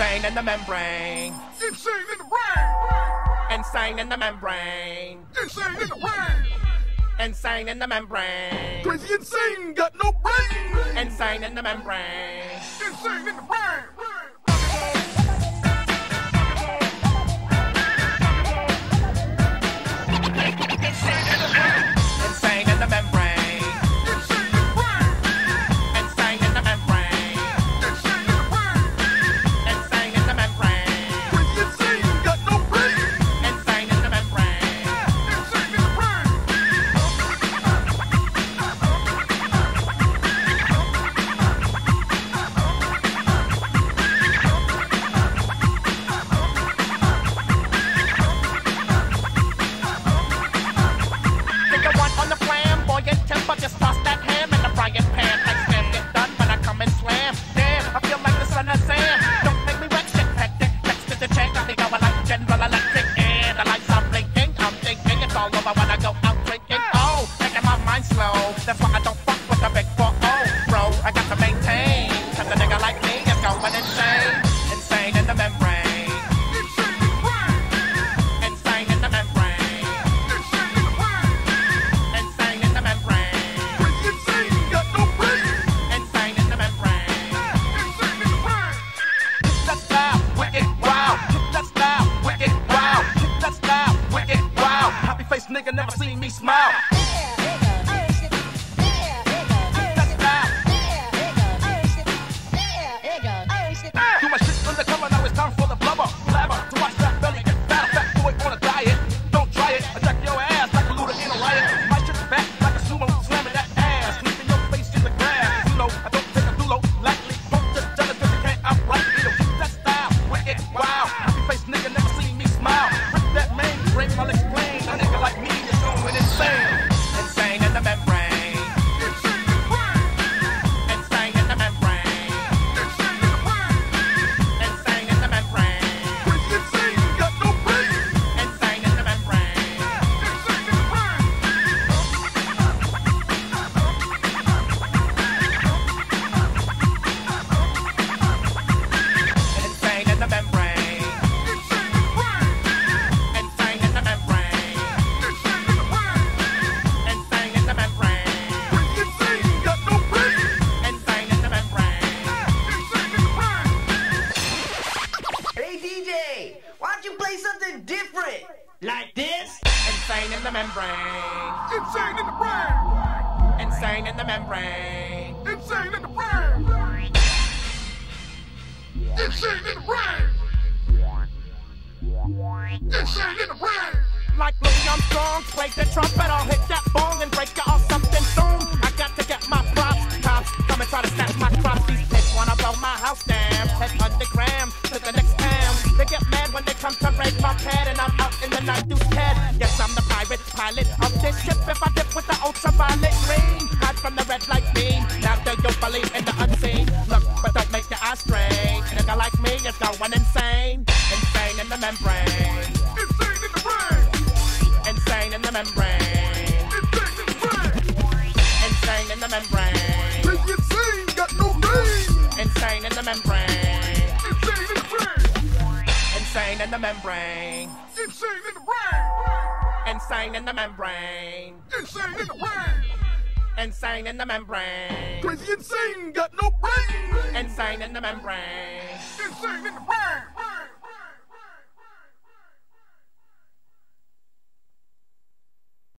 Insane in the membrane. Insane in the brain. Insane in the membrane. Insane in the brain. Insane in the membrane. Crazy insane, got no brain. Insane in the membrane. Insane in the brain. That's why I don't fuck with the big four oh, bro. I got to maintain. Cause a nigga like me is going insane. Insane in the membrane. Insane in the membrane. Insane in the membrane. Insane, in the membrane. Kick that style, wicked. Kick that style, wicked. Kick that style, wicked. Happy face nigga never seen me smile. Different? Like this? Insane in the membrane. Insane in the brain. Insane in the membrane. Insane in the brain. Insane in the brain. Insane in the brain. Like Louis Armstrong, play the trumpet, I'll hit that bong and break you pilot of this ship. If I dip with the ultraviolet rain, hide from the red light beam. Now do you believe in the unseen? Look, but don't make your eyes strain. A nigga like me is going insane. Insane in the membrane. Insane in the brain. Insane in the membrane. Insane in the brain. Insane in the membrane. Crazy insane, got no brain. Insane in the membrane. Insane in the brain. Insane in the membrane. Insane in the. Insane in the membrane. Insane in the brain. Insane in the membrane. Crazy insane, got no brain. Insane in the membrane. Insane in the brain.